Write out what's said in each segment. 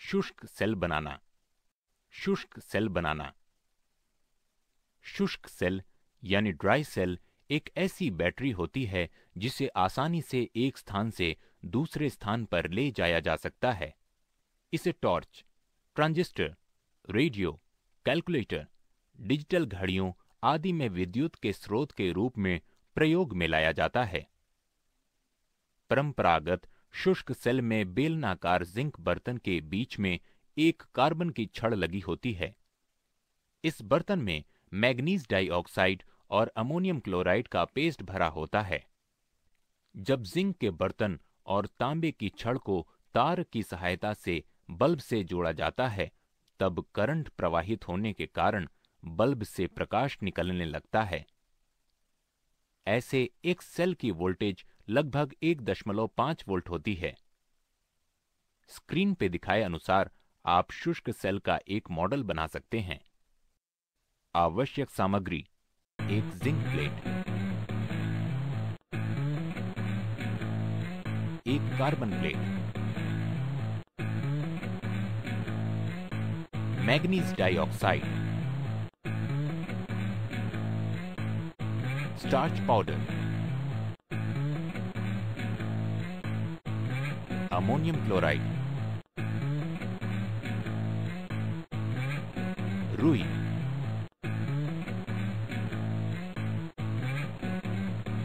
शुष्क सेल बनाना। शुष्क सेल बनाना। शुष्क सेल, यानी ड्राई सेल, एक ऐसी बैटरी होती है जिसे आसानी से एक स्थान से दूसरे स्थान पर ले जाया जा सकता है। इसे torch, transistor, radio, calculator, digital घड़ियों आदि में विद्युत के स्रोत के रूप में प्रयोग में लाया जाता है। परंपरागत शुष्क सेल में बेलनाकार जिंक बर्तन के बीच में एक कार्बन की छड़ लगी होती है। इस बर्तन में मैग्नीज डाइऑक्साइड और अमोनियम क्लोराइड का पेस्ट भरा होता है। जब जिंक के बर्तन और तांबे की छड़ को तार की सहायता से बल्ब से जोड़ा जाता है, तब करंट प्रवाहित होने के कारण बल्ब से प्रकाश निकलने लगता है। ऐसे एक सेल की वोल्टेज लगभग एक दशमलव पाँच वोल्ट होती है। स्क्रीन पे दिखाए अनुसार आप शुष्क सेल का एक मॉडल बना सकते हैं। आवश्यक सामग्री, एक जिंक प्लेट, एक carbon plate, manganese dioxide, starch powder. Ammonium chloride रुई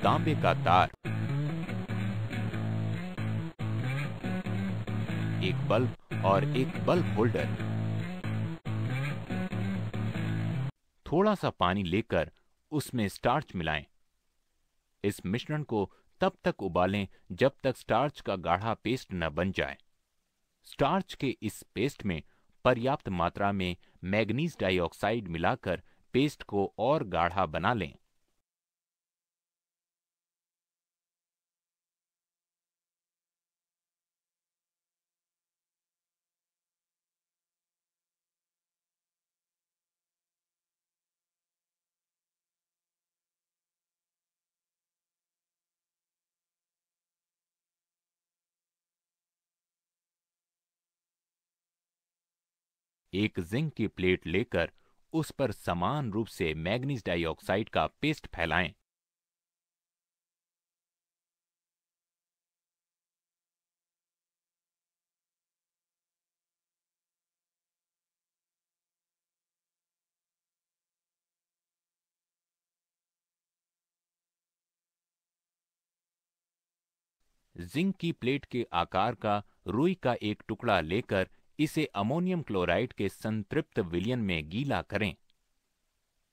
तांबे का तार एक बल्ब और एक बल्ब होल्डर थोड़ा सा पानी लेकर उसमें स्टार्च मिलाएँ। इस मिश्रण को तब तक उबालें जब तक स्टार्च का गाढ़ा पेस्ट न बन जाए। स्टार्च के इस पेस्ट में पर्याप्त मात्रा में मैग्नीज डाइऑक्साइड मिलाकर पेस्ट को और गाढ़ा बना लें। एक जिंक की प्लेट लेकर उस पर समान रूप से मैग्नीज डाइऑक्साइड का पेस्ट फैलाएँ। जिंक की प्लेट के आकार का रुई का एक टुकड़ा लेकर इसे अमोनियम क्लोराइड के संतृप्त विलियन में गीला करें।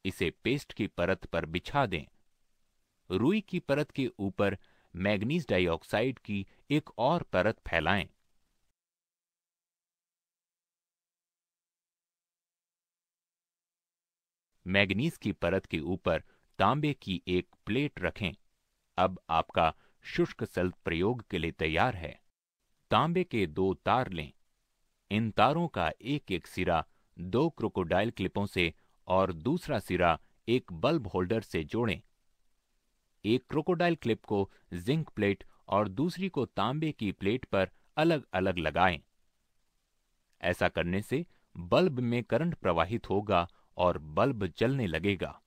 इसे पेस्ट की परत पर बिछा दें। रुई की परत के ऊपर मैग्नीज डाइऑक्साइड की एक और परत फैलाएँ। मैग्नीज की परत के ऊपर तांबे की एक प्लेट रखें। अब आपका शुष्क सेल प्रयोग के लिए तैयार है। तांबे के दो तार लें। इन तारों का एक एक सिरा दो क्रोकोडाइल क्लिपों से और दूसरा सिरा एक बल्ब होल्डर से जोड़ें एक क्रोकोडाइल क्लिप को जिंक प्लेट और दूसरी को तांबे की प्लेट पर अलग अलग लगाएँ। ऐसा करने से बल्ब में करंट प्रवाहित होगा और बल्ब जलने लगेगा